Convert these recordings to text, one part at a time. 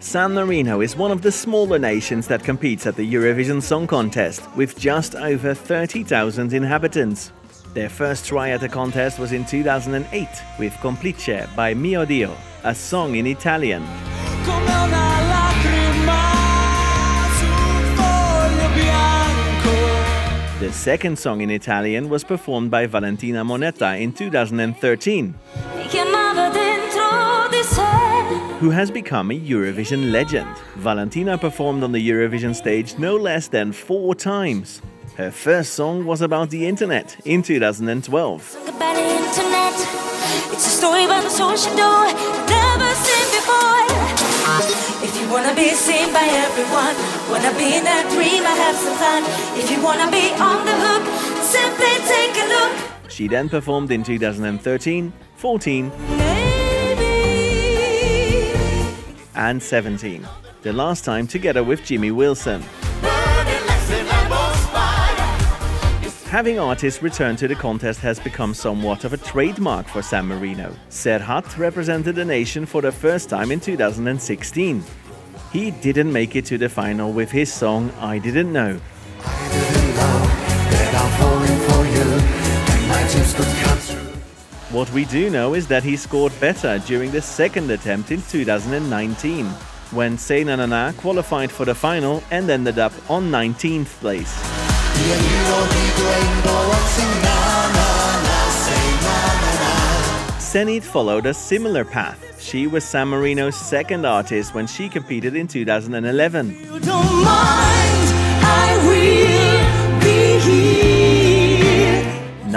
San Marino is one of the smaller nations that competes at the Eurovision Song Contest, with just over 30,000 inhabitants. Their first try at the contest was in 2008 with Complice by Miodio, a song in Italian. The second song in Italian was performed by Valentina Monetta in 2013 who has become a Eurovision legend. Valentina performed on the Eurovision stage no less than four times. Her first song was about the internet in 2012. It's a story about the social door never seen before. If you wanna be seen by everyone, wanna be in that dream, I have some fun. If you wanna be on the hook, simply take a look. She then performed in 2013, 14, and 17. The last time together with Jimmie Wilson. Having artists return to the contest has become somewhat of a trademark for San Marino. Serhat represented the nation for the first time in 2016. He didn't make it to the final with his song I Didn't Know. What we do know is that he scored better during the second attempt in 2019, when Say Na Na Na qualified for the final and ended up on 19th place. Senhit followed a similar path. She was San Marino's second artist when she competed in 2011.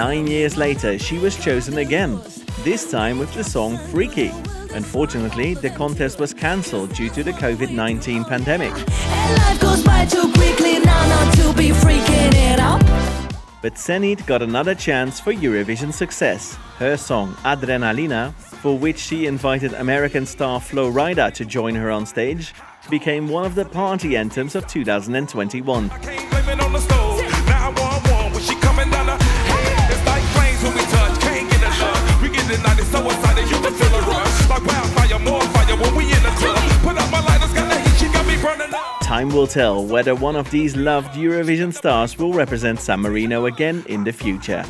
Nine years later, she was chosen again, this time with the song Freaky. Unfortunately, the contest was cancelled due to the COVID 19 pandemic. But Senhit got another chance for Eurovision success. Her song Adrenalina, for which she invited American star Flo Rida to join her on stage, became one of the party anthems of 2021. Time will tell whether one of these loved Eurovision stars will represent San Marino again in the future.